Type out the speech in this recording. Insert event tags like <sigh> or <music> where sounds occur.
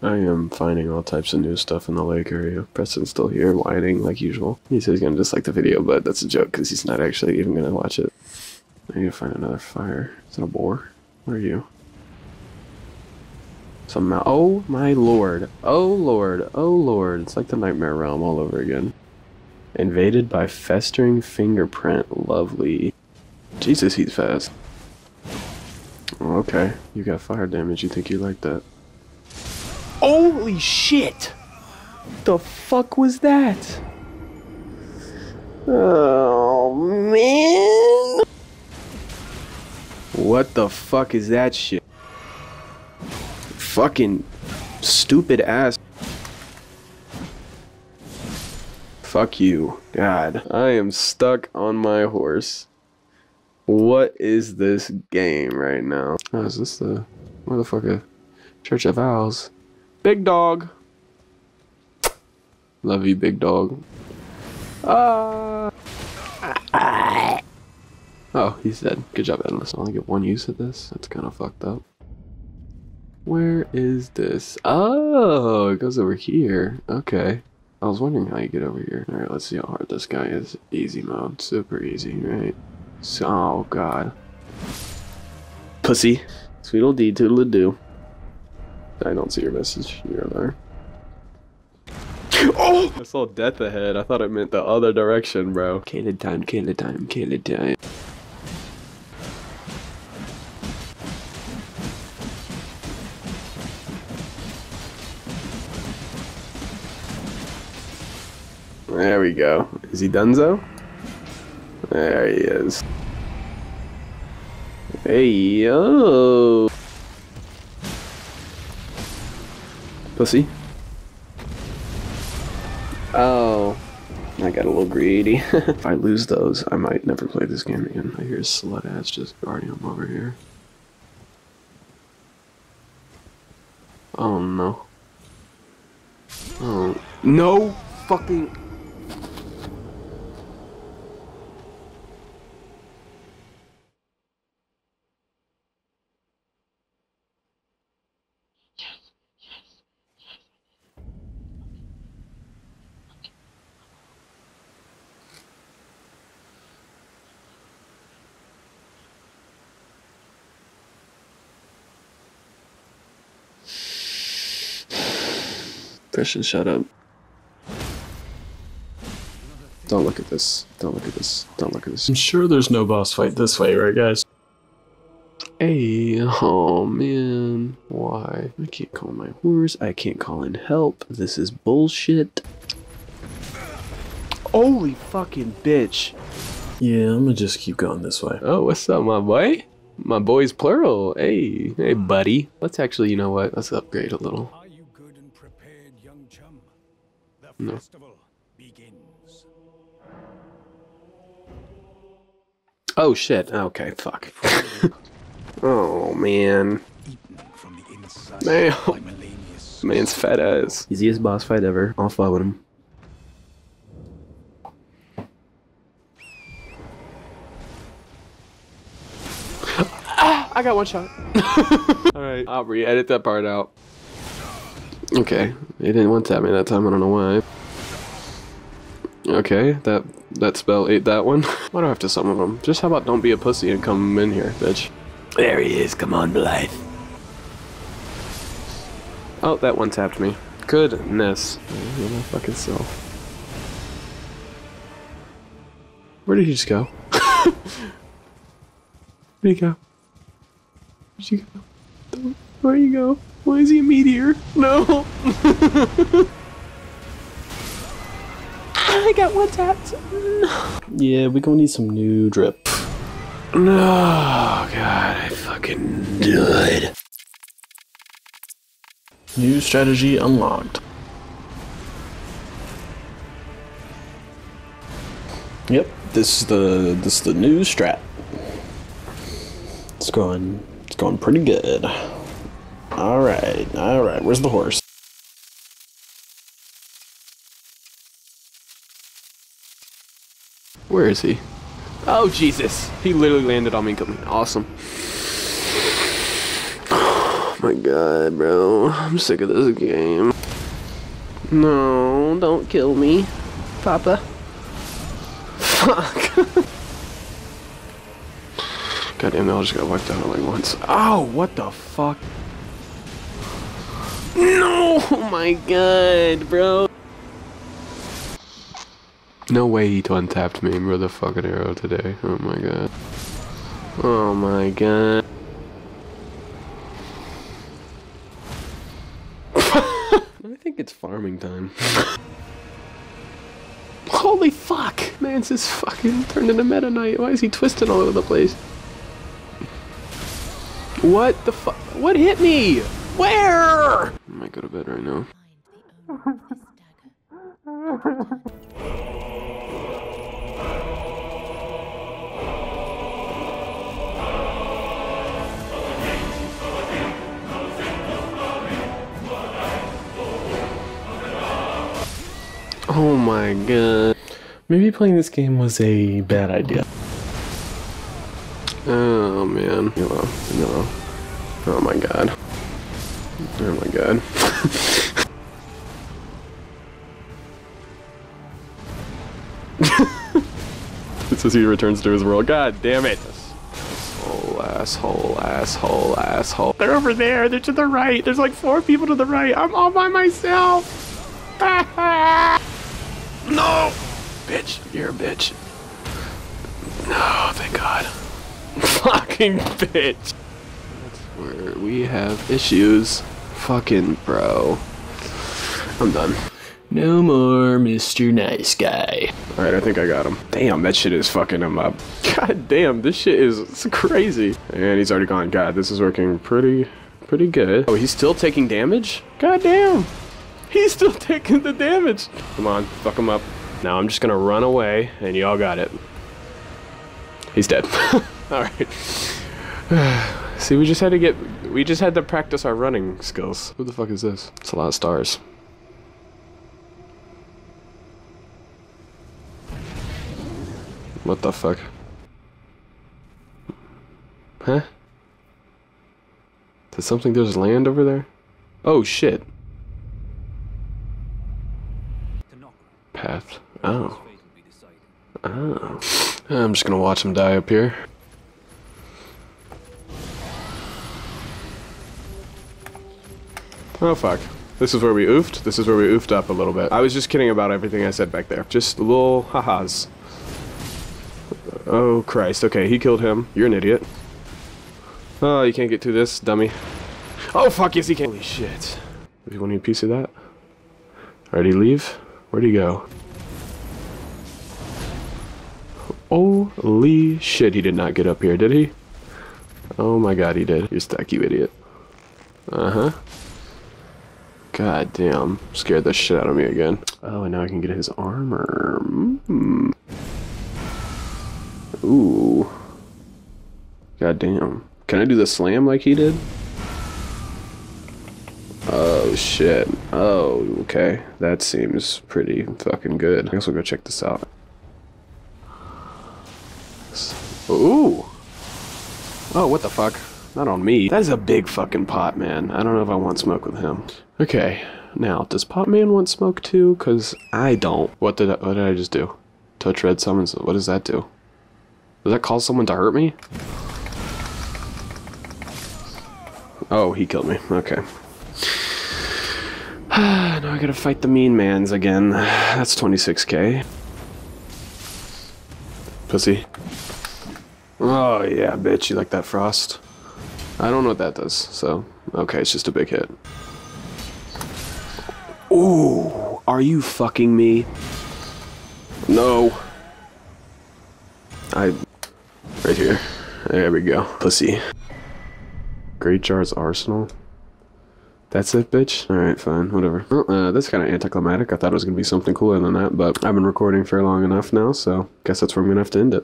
I am finding all types of new stuff in the lake area. Preston's still here whining like usual. He says he's gonna dislike the video, but that's a joke because he's not actually even gonna watch it. I need to find another fire. Is a boar? Where are you? Some Oh my lord. Oh lord. Oh lord. It's like the Nightmare Realm all over again. Invaded by festering fingerprint. Lovely. Jesus, he's fast. Okay, you got fire damage. You think you like that? Holy shit! The fuck was that? Oh man! What the fuck is that shit? Fucking stupid ass. Fuck you. God. I am stuck on my horse. What is this game right now? Oh, is this the where the fuck a Church of Vows? Big dog. Love you, big dog. Ah. Oh, he's dead. Good job, Endless. I only get one use of this. That's kind of fucked up. Where is this? Oh, it goes over here. Okay. I was wondering how you get over here. Alright, let's see how hard this guy is. Easy mode. Super easy, right? So, oh, God. Pussy. Sweetledee toodle-doo. I don't see your message. You're there. <gasps> Oh! I saw death ahead. I thought it meant the other direction, bro. Caleb time, Caleb time, Caleb time. There we go. Is he donezo? There he is. Hey, yo! Pussy. Oh. I got a little greedy. <laughs> if I lose those, I might never play this game again. I hear slut ass just guarding him over here. Oh no. Oh. No fucking. Christian, shut up. Don't look at this. Don't look at this. Don't look at this. I'm sure there's no boss fight this way, right, guys? Hey, oh man. Why? I can't call my horse. I can't call in help. This is bullshit. Holy fucking bitch. Yeah, I'm gonna just keep going this way. Oh, what's up, my boy? My boy's plural. Hey, hey, buddy. Let's actually, you know what? Let's upgrade a little. No. festival begins. Oh shit. Okay, fuck. <laughs> oh man. Eaten from the inside Man. Man's fat ass. Easiest boss fight ever. I'll follow him. ah, I got one shot. <laughs> Alright, I'll re-edit that part out. Okay, they didn't want to tap me that time, I don't know why. Okay, that that spell ate that one. <laughs> Why do I have to summon them? Just how about don't be a pussy and come in here, bitch. There he is, come on, Blythe. Oh, that one tapped me. Goodness. Heal my fucking self. Where did he just go? <laughs> Where'd he go? Where'd he go? Don't- Where'd he go? Why is he a meteor? No! <laughs> I got one tapped. No. Yeah, we gonna need some new drip. No, God, I fucking died. New strategy unlocked. Yep, this is the this is the new strat. It's going it's going pretty good. All right, all right. Where's the horse? Where is he? Oh Jesus! He literally landed on me. and killed me. Awesome. <sighs> my god, bro. I'm sick of this game. No, don't kill me, Papa. Fuck. <laughs> God damn, they all just got wiped out like once. Oh, what the fuck? No! Oh my god, bro. No way he untapped me with a fucking arrow today. Oh my god. Oh my god. <laughs> I think it's farming time. <laughs> Holy fuck! Man's just fucking turned into Meta Knight. Why is he twisting all over the place? What the fuck? What hit me? Where? I might go to bed right now. Oh my god. Maybe playing this game was a bad idea. Oh man. No, no. Oh my god. Oh my god. <laughs> it says he returns to his world. God damn it. Asshole, asshole, asshole, asshole. They're over there. They're to the right. There's like four people to the right. I'm all by myself. <laughs> no! Bitch. You're a bitch. No, thank God. <laughs> Fucking bitch. That's where we have issues. Fucking bro. I'm done. No more Mr. Nice Guy. Alright, I think I got him. Damn, that shit is fucking him up. <laughs> God damn, this shit is crazy. And he's already gone. God, this is working pretty, pretty good. Oh, he's still taking damage? God damn. He's still <laughs> taking the damage. Come on, fuck him up. Now I'm just gonna run away, and y'all got it. He's dead. <laughs> Alright. <sighs> See, we just had to get... We just had to practice our running skills. Who the fuck is this? It's a lot of stars. What the fuck? Huh? Did something there's land over there? Oh shit. Path. Oh. Oh. I'm just gonna watch him die up here. Oh fuck. This is where we oofed. This is where we oofed up a little bit. I was just kidding about everything I said back there. Just a little ha-has. Oh Christ. Okay, he killed him. You're an idiot. Oh, you can't get through this, dummy. Oh fuck, yes he can. Holy shit. You want any piece of that? Already leave? Where'd he go? Holy shit, he did not get up here, did he? Oh my god, he did. You're stuck, you idiot. Uh-huh. God damn. Scared the shit out of me again. Oh, and now I can get his armor. Mm. Ooh. God damn. Can I do the slam like he did? Oh shit. Oh, okay. That seems pretty fucking good. I guess we'll go check this out. Ooh. Oh, what the fuck? Not on me. That is a big fucking pot, man. I don't know if I want smoke with him. Okay. Now, does Pot Man want smoke too? Cause I don't. What did I, what did I just do? Touch red summons. What does that do? Does that cause someone to hurt me? Oh, he killed me. Okay. <sighs> now I gotta fight the mean mans again. <sighs> That's 26k. Pussy. Oh yeah, bitch, you like that frost? I don't know what that does, so okay, it's just a big hit. Ooh, are you fucking me? No. I right here. There we go. Pussy. Great Jar's Arsenal. That's it, bitch? Alright, fine, whatever. Well, uh, that's kind of anticlimactic. I thought it was going to be something cooler than that, but I've been recording for long enough now, so guess that's where I'm going to have to end it.